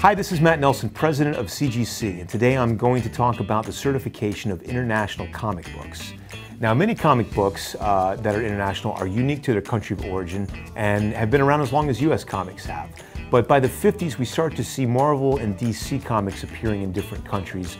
Hi, this is Matt Nelson, president of CGC, and today I'm going to talk about the certification of international comic books. Now, many comic books uh, that are international are unique to their country of origin and have been around as long as US comics have. But by the 50s, we start to see Marvel and DC comics appearing in different countries,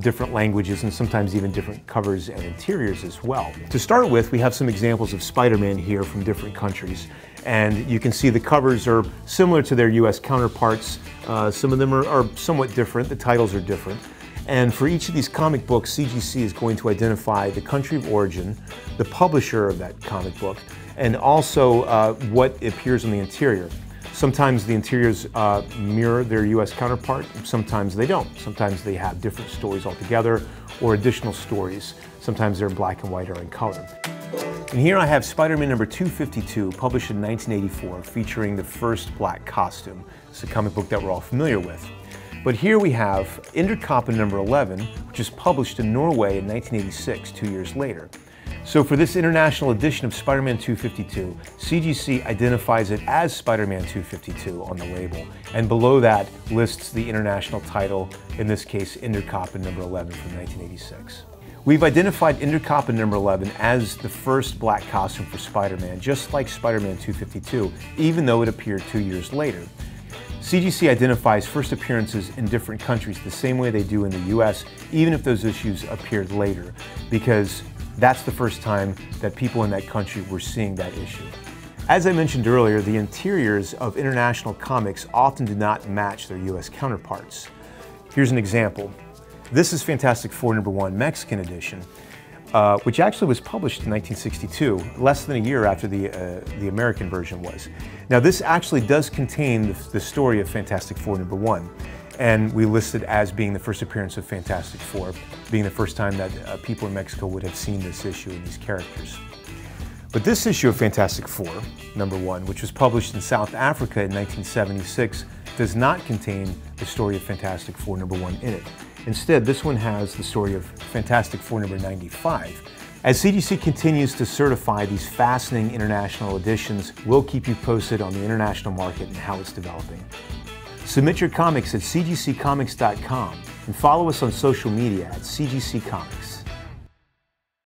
different languages, and sometimes even different covers and interiors as well. To start with, we have some examples of Spider-Man here from different countries. And you can see the covers are similar to their US counterparts. Uh, some of them are, are somewhat different, the titles are different. And for each of these comic books, CGC is going to identify the country of origin, the publisher of that comic book, and also uh, what appears on the interior. Sometimes the interiors uh, mirror their US counterpart, sometimes they don't. Sometimes they have different stories altogether or additional stories. Sometimes they're in black and white or in color. And here I have Spider-Man number 252, published in 1984, featuring the first black costume. It's a comic book that we're all familiar with. But here we have Edderkoppen number 11, which is published in Norway in 1986, two years later. So for this international edition of Spider-Man 252, CGC identifies it as Spider-Man 252 on the label, and below that lists the international title, in this case Edderkoppen number 11 from 1986. We've identified Edderkoppen number 11 as the first black costume for Spider-Man, just like Spider-Man 252, even though it appeared two years later. CGC identifies first appearances in different countries the same way they do in the US, even if those issues appeared later, because that's the first time that people in that country were seeing that issue. As I mentioned earlier, the interiors of international comics often do not match their US counterparts. Here's an example. This is Fantastic Four number one, Mexican edition, uh, which actually was published in 1962, less than a year after the, uh, the American version was. Now this actually does contain the, the story of Fantastic Four number one, and we list it as being the first appearance of Fantastic Four, being the first time that uh, people in Mexico would have seen this issue and these characters. But this issue of Fantastic Four, number one, which was published in South Africa in 1976, does not contain the story of Fantastic Four number one in it. Instead, this one has the story of Fantastic Four number 95. As CGC continues to certify these fascinating international editions, we'll keep you posted on the international market and how it's developing. Submit your comics at cgccomics.com and follow us on social media at CGC Comics.